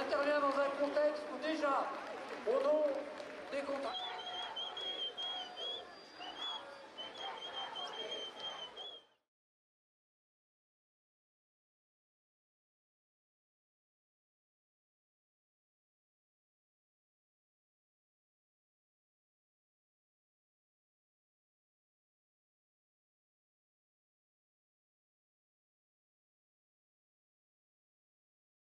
intervient dans un contexte où déjà, au nom des contrats...